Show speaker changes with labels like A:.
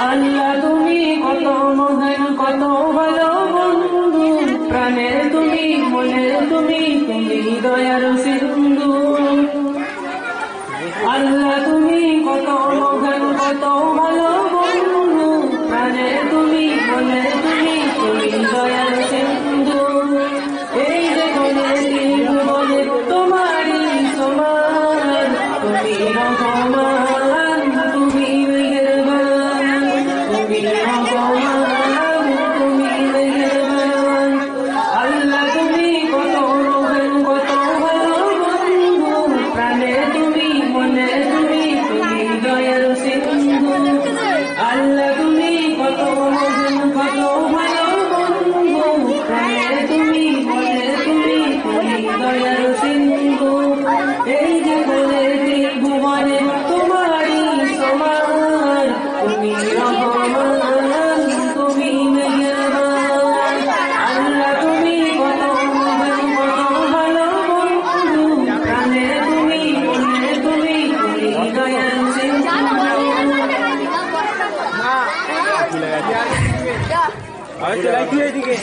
A: আল্লাহ তুমি কত মহান, কত ভালো বন্ধু। প্রাণের তুমি, মনের তুমি তুমি দয়ার সিন্ধু। আল্লাহ তুমি কত 你让他们。
B: আরে চলাই তুই এদিকে